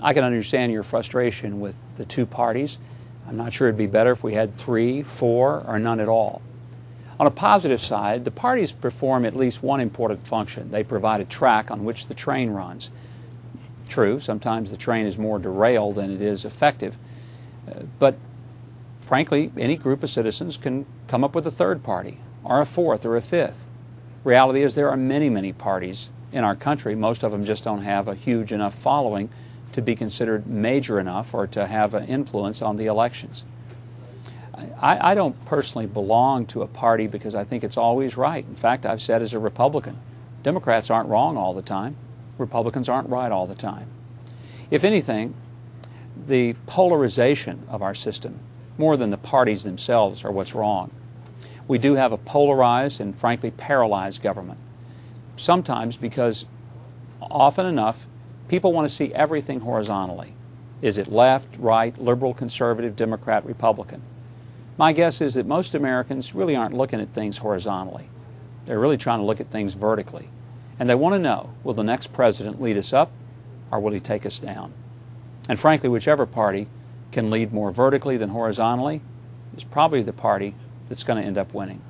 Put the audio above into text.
I can understand your frustration with the two parties. I'm not sure it'd be better if we had three, four, or none at all. On a positive side, the parties perform at least one important function. They provide a track on which the train runs. True, sometimes the train is more derailed than it is effective, uh, but frankly, any group of citizens can come up with a third party, or a fourth, or a fifth. Reality is there are many, many parties in our country. Most of them just don't have a huge enough following to be considered major enough or to have an influence on the elections. I, I, don't personally belong to a party because I think it's always right. In fact, I've said as a Republican, Democrats aren't wrong all the time, Republicans aren't right all the time. If anything, the polarization of our system, more than the parties themselves, are what's wrong. We do have a polarized and frankly paralyzed government. Sometimes because often enough People want to see everything horizontally. Is it left, right, liberal, conservative, Democrat, Republican? My guess is that most Americans really aren't looking at things horizontally. They're really trying to look at things vertically. And they want to know will the next president lead us up or will he take us down? And frankly, whichever party can lead more vertically than horizontally is probably the party that's going to end up winning.